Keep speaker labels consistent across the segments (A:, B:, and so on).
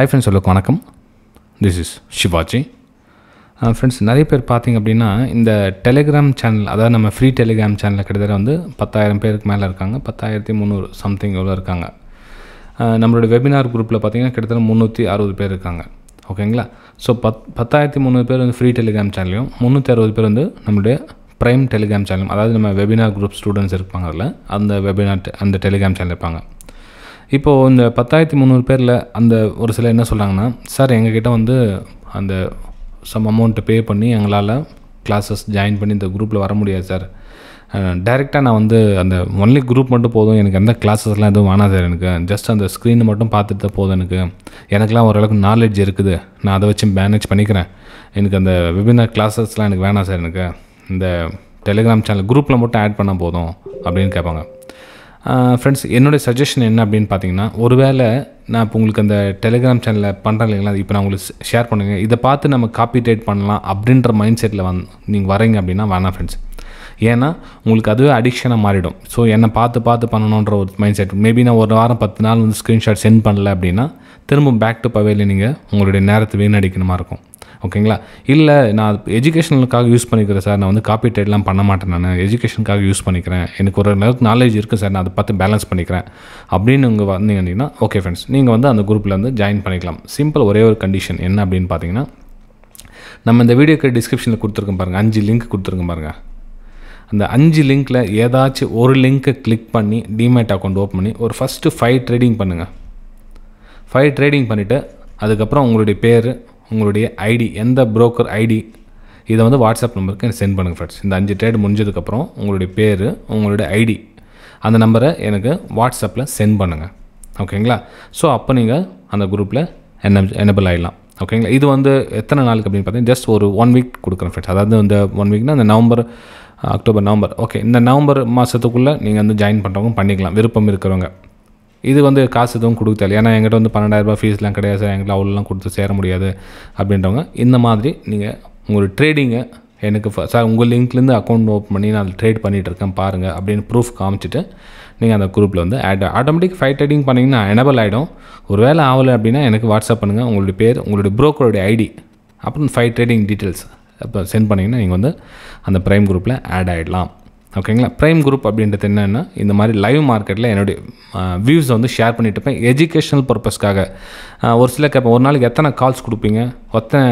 A: Hi friends சொல்லுக்கு வணக்கம். This is Sivaji friends நிறைய பேர் பார்த்தீங்க அப்படின்னா இந்த டெலிகிராம் சேனல் அதாவது நம்ம ஃப்ரீ டெலிகிராம் சேனலில் கிட்டத்தட்ட வந்து பத்தாயிரம் பேருக்கு மேலே இருக்காங்க. பத்தாயிரத்தி முந்நூறு சம்திங் எவ்வளோ இருக்காங்க. Uh, நம்மளோட வெபினார் குரூப்பில் பார்த்தீங்கன்னா கிட்டத்தட்ட முந்நூற்றி அறுபது பேர் இருக்காங்க. ஓகேங்களா ஸோ பத் பத்தாயிரத்தி முந்நூறு பேர் வந்து ஃப்ரீ டெலிகிராம் சேனலையும் முந்நூற்றி அறுபது பேர் வந்து நம்மளுடைய ப்ரைம் டெலிகிராம் சேனல் அதாவது நம்ம வெபினார் குரூப் ஸ்டூடெண்ட்ஸ் இருப்பாங்க அதில் அந்த வெபினார் அந்த டெலிகிராம் சேனல் இருப்பாங்க. இப்போது இந்த பத்தாயிரத்தி முந்நூறு பேரில் அந்த ஒரு சிலர் என்ன சொல்கிறாங்கன்னா சார் எங்ககிட்ட வந்து அந்த சம் அமௌண்ட்டு பே பண்ணி எங்களால் கிளாஸஸ் ஜாயின் பண்ணி இந்த குரூப்பில் வர முடியாது சார். டைரெக்டாக நான் வந்து அந்த ஒன்லி குரூப் மட்டும் போதும். எனக்கு எந்த கிளாஸஸ்லாம் எதுவும் வேணாம் சார் எனக்கு. ஜஸ்ட் அந்த ஸ்க்ரீனை மட்டும் பார்த்துட்டு தான் போதும் எனக்கு. எனக்குலாம் ஓரளவுக்கு நாலேஜ் இருக்குது. நான் அதை வச்சு மேனேஜ் பண்ணிக்கிறேன். எனக்கு அந்த வெபினார் கிளாஸஸ்லாம் எனக்கு வேணாம் சார் எனக்கு. இந்த டெலிகிராம் சேனல் குரூப்பில் மட்டும் ஆட் பண்ணால் போதும் அப்படின்னு கேட்பாங்க. ஃப்ரெண்ட்ஸ் என்னுடைய சஜஷன் என்ன அப்படின்னு பார்த்தீங்கன்னா ஒருவேளை நான் இப்போ உங்களுக்கு அந்த டெலிகிராம் சேனலில் பண்ணுறேன் இல்லைங்களா இப்போ நான் உங்களுக்கு ஷேர் பண்ணுங்க. இதை பார்த்து நம்ம காப்பி டேட் பண்ணலாம் அப்படின்ற மைண்ட் செட்டில் வந் நீங்கள் வரீங்க அப்படின்னா வேணாம் ஃப்ரெண்ட்ஸ் ஏன்னா உங்களுக்கு அதுவே அடிக்ஷனாக மாறிடும். ஸோ என்னை பார்த்து பார்த்து பண்ணணுன்ற ஒரு மைண்ட் செட் மேபி நான் ஒரு வாரம் பத்து நாள் வந்து ஸ்க்ரீன்ஷாட் சென்ட் பண்ணல அப்படின்னா திரும்ப பேக் டு பவேல நீங்கள் உங்களுடைய நேரத்தை வீணடிக்கணுமா இருக்கும். ஓகேங்களா? இல்லை நான் எஜுகேஷனுக்காக யூஸ் பண்ணிக்கிறேன் சார் நான் வந்து காப்பி ட்ரேட்லாம் பண்ண மாட்டேன் நான். எஜுகேஷனுக்காக யூஸ் பண்ணிக்கிறேன். எனக்கு ஒரு அளவுக்கு நாலேஜ் இருக்குது சார் நான் அதை பார்த்து பேலன்ஸ் பண்ணிக்கிறேன். அப்படின்னு நீங்கள் வந்தீங்கன்னா ஓகே ஃப்ரெண்ட்ஸ் நீங்கள் வந்து அந்த குரூப்பில் வந்து ஜாயின் பண்ணிக்கலாம். சிம்பிள் ஒரே ஒரு கண்டிஷன் என்ன அப்படின்னு பார்த்தீங்கன்னா நம்ம இந்த வீடியோக்கு டிஸ்கிரிப்ஷனில் கொடுத்துருக்கோம் பாருங்கள் அஞ்சு லிங்க் கொடுத்துருக்கோம் பாருங்கள் அந்த அஞ்சு லிங்க்கில் ஏதாச்சும் ஒரு லிங்க்கை கிளிக் பண்ணி டிமேட் அக்கௌண்ட் ஓப்பன் பண்ணி ஒரு ஃபஸ்ட்டு ஃபைவ் ட்ரேடிங் பண்ணுங்கள் ஃபைவ் ட்ரேடிங் பண்ணிவிட்டு அதுக்கப்புறம் உங்களுடைய பேர் உங்களுடைய ஐடி எந்த புரோக்கர் ஐடி இதை வந்து வாட்ஸ்அப் நம்பருக்கு சென்ட் பண்ணுங்கள் ஃப்ரெண்ட்ஸ் இந்த அஞ்சு ட்ரேட் முடிஞ்சதுக்கப்புறம் உங்களுடைய பேர் உங்களுடைய ஐடி அந்த நம்பரை எனக்கு வாட்ஸ்அப்பில் சென்ட் பண்ணுங்கள் ஓகேங்களா ஸோ அப்போ நீங்கள் அந்த குரூப்பில் என்ன எனபிள் ஆகிடலாம் ஓகேங்களா இது வந்து எத்தனை நாளுக்கு அப்படின்னு பார்த்தீங்கன்னா ஜஸ்ட் ஒரு ஒன் வீக் கொடுக்குறேன் ஃப்ரெண்ட்ஸ் அதாவது இந்த ஒன் வீக்னா அந்த நவம்பர் அக்டோபர் நவம்பர். ஓகே இந்த நவம்பர் மாதத்துக்குள்ளே நீங்கள் வந்து ஜாயின் பண்ணுறவங்க பண்ணிக்கலாம். விருப்பம் இருக்கிறவங்க. இது வந்து காசு எதுவும் கொடுக்க தேவை ஏன்னா எங்கிட்ட வந்து பன்னெண்டாயிரரூபா ஃபீஸ்லாம் கிடையாது சார். எங்கிட்ட அவ்வளோலாம் கொடுத்து சேர முடியாது அப்படின்றவங்க இந்த மாதிரி நீங்கள் உங்களோட ட்ரேடிங்கை எனக்கு சார் உங்கள் லிங்க்லேருந்து அக்கௌண்ட் ஓப்பன் பண்ணி நான் ட்ரேட் பண்ணிகிட்ருக்கேன் பாருங்கள் அப்படின்னு ப்ரூஃப் காமிச்சிட்டு நீங்கள் அந்த குரூப்பில் வந்து ஆட் ஆட்டோமேட்டிக் ஃபைவ் ட்ரேடிங் பண்ணிங்கன்னா எனபிள் ஆகிடும் ஒரு வேளை ஆகலை அப்படின்னா எனக்கு வாட்ஸ்அப் பண்ணுங்கள் உங்களுடைய பேர் உங்களுடைய ப்ரோக்கருடைய ஐடி அப்புறம் ஃபைவ் ட்ரேடிங் டீட்டெயில்ஸ் அப்போ சென்ட் பண்ணிங்கன்னா நீங்கள் வந்து அந்த ப்ரைம் குரூப்பில் ஆட் ஆகிடலாம் ஓகேங்களா? ப்ரைம் குரூப் அப்படின்றது என்னென்னா இந்த மாதிரி லைவ் மார்க்கெட்டில் என்னுடைய வியூஸை வந்து ஷேர் பண்ணிட்டு இருப்பேன். எஜுகேஷனல் பர்பஸ்க்காக ஒரு சில கேட்பேன் ஒரு நாளைக்கு எத்தனை கால்ஸ் கொடுப்பீங்க? ஒத்தனை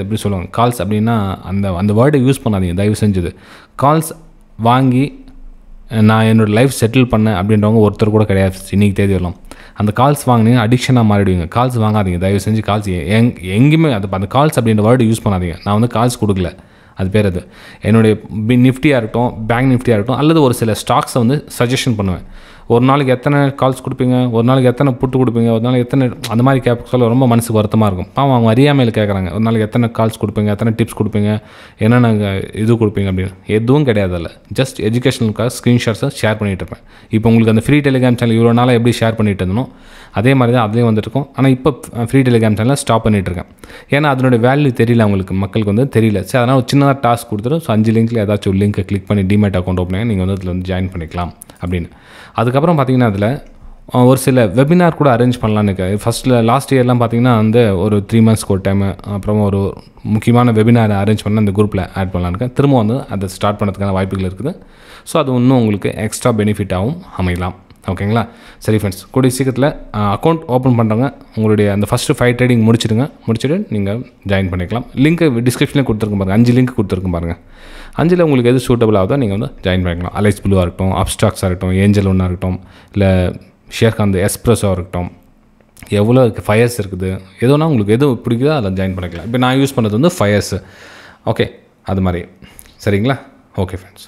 A: எப்படி சொல்லுவாங்க கால்ஸ் அப்படின்னா அந்த அந்த வேர்டை யூஸ் பண்ணாதீங்க தயவு செஞ்சது கால்ஸ் வாங்கி நான் என்னோடய லைஃப் செட்டில் பண்ணேன் அப்படின்றவங்க ஒருத்தர் கூட கிடையாது இன்றைக்கி தேதி வரலாம். அந்த கால்ஸ் வாங்கினீங்க அடிக்ஷனாக மாறிடுவீங்க. கால்ஸ் வாங்காதீங்க தயவு செஞ்சு கால்ஸ் எங் எங்கேயுமே அது அந்த கால்ஸ் அப்படின்ற வேர்டு யூஸ் பண்ணாதீங்க. நான் வந்து கால்ஸ் கொடுக்கல. அது பேர் அது. என்னுடைய நிஃப்டியாக இருக்கட்டும் பேங்க் நிஃப்டியாக இருக்கட்டும் அல்லது ஒரு சில ஸ்டாக்ஸை வந்து சஜஷன் பண்ணுவேன். ஒரு நாளைக்கு எத்தனை கால்ஸ் கொடுப்பீங்க? ஒரு நாளைக்கு எத்தனை புட்டு கொடுப்பீங்க? ஒரு நாளைக்கு எத்தனை அந்த மாதிரி கேட்க சொல்ல ரொம்ப மனசுக்கு வருத்தமாக இருக்கும். பாவம் அவங்க அறியாமையில் கேட்குறாங்க ஒரு நாளைக்கு எத்தனை கால்ஸ் கொடுப்பீங்க? எத்தனை டிப்ஸ் கொடுப்பீங்க? என்னென்ன இது கொடுப்பீங்க அப்படின்னு. எதுவும் கிடையாது அதில் ஜஸ்ட் எஜுகேஷனுக்காக ஸ்க்ரீன்ஷாட்ஸை ஷேர் பண்ணிகிட்டு இருப்பேன். இப்போ உங்களுக்கு அந்த ஃப்ரீ டெலிகிராம் சேனல் இவ்வளோ நாளாக எப்படி ஷேர் பண்ணிட்டு இருந்தனோ அதே மாதிரி தான் அதுலேயும் வந்துட்டு ஆனால் இப்போ ஃப்ரீ டெலிகிராம் சேனலில் ஸ்டாப் பண்ணிகிட்ருக்கேன் ஏன்னா அதனுடைய வேல்யூ தெரியல அவங்களுக்கு. மக்களுக்கு வந்து தெரியல. சரி அதனால் ஒரு சின்னதாக டாஸ்க் கொடுத்துட்டு ஸோ அஞ்சு லிங்க்கில் ஏதாச்சும் ஒரு லிங்க்கை கிளிக் பண்ணி டிமேட் அக்கௌண்ட் ஓப்பன் நீங்கள் வந்து அதில் வந்து ஜாயின் பண்ணிக்கலாம் அப்படின்னு. அதுக்கு அதுக்கப்புறம் பார்த்தீங்கன்னா அதில் ஒரு சில வெபினார் கூட அரேஞ்ச் பண்ணலான்னு இருக்கேன். ஃபஸ்ட்டில் லாஸ்ட் இயர்லாம் பார்த்தீங்கன்னா வந்து ஒரு த்ரீ மந்த்ஸ்க்கு ஒரு டைமு அப்புறம் ஒரு முக்கியமான வெபினார் அரேஞ்ச் பண்ண அந்த குரூப்பில் ஆட் பண்ணலான்னு இருக்கேன். திரும்ப வந்து அதை ஸ்டார்ட் பண்ணுறதுக்கான வாய்ப்புகள் இருக்குது. ஸோ அது இன்னும் உங்களுக்கு எக்ஸ்ட்ரா பெனிஃபிட்டாகவும் அமையலாம். ஓகேங்களா? சரி ஃப்ரெண்ட்ஸ் கூடிய சீக்கிரத்தில் அக்கௌண்ட் ஓப்பன் பண்ணுறவங்க உங்களுடைய அந்த ஃபஸ்ட்டு ஃபைவ் ட்ரேடிங் முடிச்சிடுங்க. முடிச்சுட்டு நீங்கள் ஜாயின் பண்ணிக்கலாம். லிங்க் டிஸ்கிரிப்ஷனில் கொடுத்துருக்கும் பாருங்கள் அஞ்சு லிங்க் கொடுத்துருக்கும் பாருங்கள் அஞ்சில் உங்களுக்கு எது சூட்டபிள் ஆகுதோ நீங்கள் வந்து ஜாயின் பண்ணிக்கலாம். அலைஸ் ப்ளூவாக இருக்கட்டும் அப்ஸ்டாக்ஸாக இருக்கட்டும் ஏஞ்சல் ஒன்னாக இருக்கட்டும் இல்லை ஷேர்காந்த் எக்ஸ்ப்ரெஸ்ஸாக இருக்கட்டும். எவ்வளோ இருக்குது ஃபயர்ஸ் இருக்குது. எதுனா உங்களுக்கு எது பிடிக்குதோ அதில் ஜாயின் பண்ணிக்கலாம். இப்போ நான் யூஸ் பண்ணது வந்து ஃபயர்ஸ் ஓகே அது மாதிரி. சரிங்களா? Okay friends